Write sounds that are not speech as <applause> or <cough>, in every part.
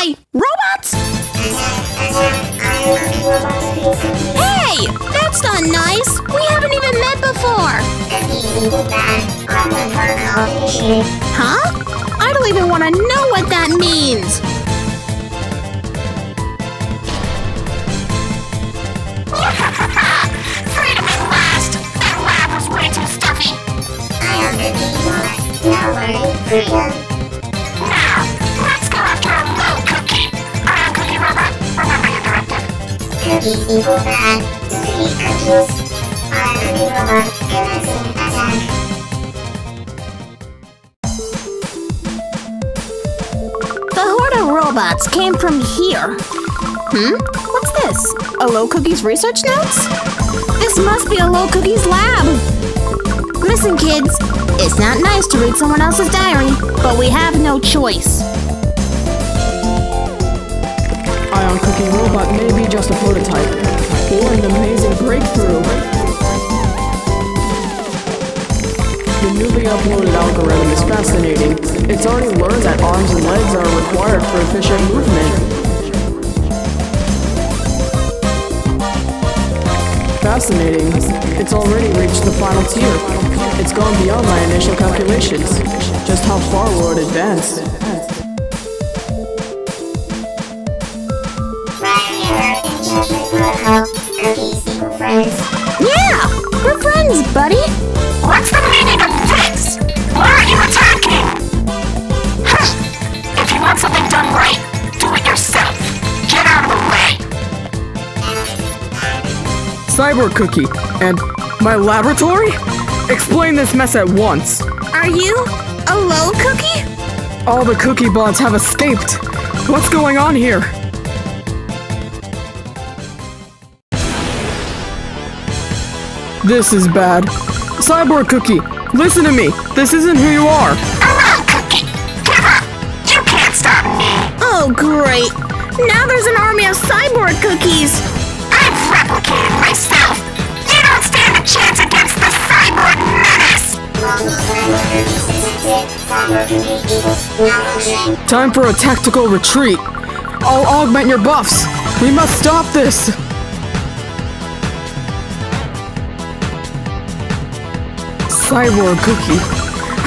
by robots? Hey, that's not nice. We haven't even met before. Huh? I don't even want to know what that means. <laughs> Freedom at last! That lab was way too stuffy. Now, The horde of robots came from here. Hmm? What's this? A Low Cookies research notes? This must be a Low Cookies lab. Listen, kids. It's not nice to read someone else's diary, but we have no choice. Ion Cookie Robot may be just a prototype, or an amazing breakthrough. The newly uploaded algorithm is fascinating. It's already learned that arms and legs are required for efficient movement. Fascinating. It's already reached the final tier. It's gone beyond my initial calculations. Just how far will it advance? Yeah! We're friends, buddy! What's the meaning of this? Why are you attacking? Huh. If you want something done right, do it yourself. Get out of the way. Cyber Cookie, and my laboratory? Explain this mess at once. Are you a Low Cookie? All the cookie bots have escaped. What's going on here? This is bad. Cyborg Cookie, listen to me. This isn't who you are. Hello, Cookie. Give up. You can't stop me. Oh, great! Now there's an army of cyborg cookies! I've replicated myself. You don't stand a chance against the cyborg menace. Time for a tactical retreat. I'll augment your buffs. We must stop this. Cyborg Cookie,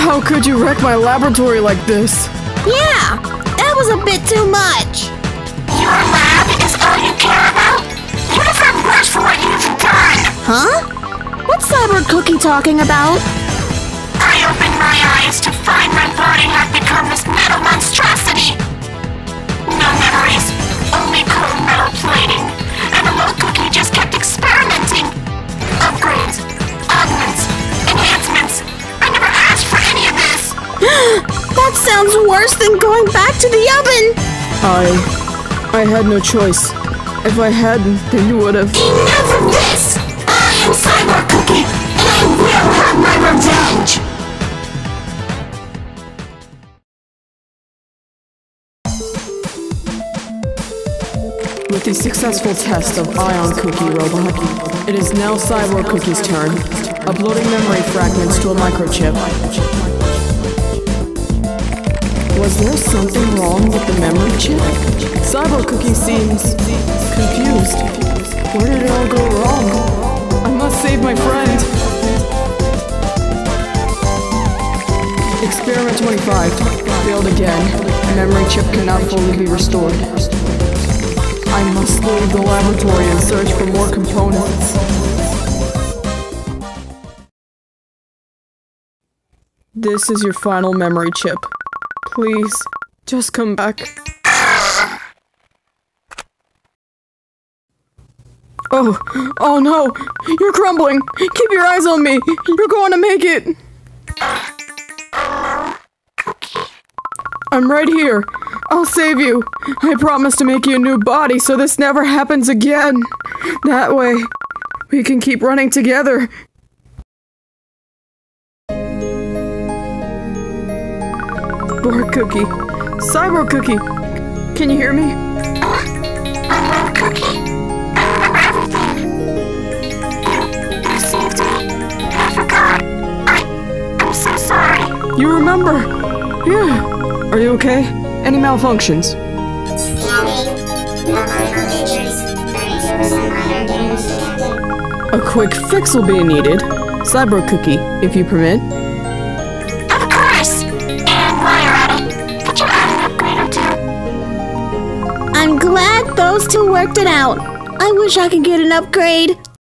how could you wreck my laboratory like this? Yeah, that was a bit too much! Your lab is all you care about? You deserve worse for what you've done. Huh? What's Cyborg Cookie talking about? I opened my eyes to find my body had become this metal monstrosity. Sounds worse than going back to the oven! I. I had no choice. If I hadn't, then you would have. Enough of this! I am Cyber Cookie, and I will have my revenge! With the successful test of Ion Cookie Robot, it is now Cyborg Cookie's turn, uploading memory fragments to a microchip. Was there something wrong with the memory chip? Cyber Cookie seems confused. Where did it all go wrong? I must save my friend. Experiment 25 failed again. Memory chip cannot fully be restored. I must leave the laboratory and search for more components. This is your final memory chip. Please, just come back. Oh, oh no! You're crumbling! Keep your eyes on me! You're going to make it! I'm right here. I'll save you. I promise to make you a new body so this never happens again. That way, we can keep running together. Cyborg Cookie. Cyborg Cookie, can you hear me? Cookie. You. I'm so sorry. You remember? Yeah. Are you okay? Any malfunctions? Scanning. 32% minor damage detected. A quick fix will be needed. Cyber Cookie, if you permit. those two worked it out. I wish I could get an upgrade.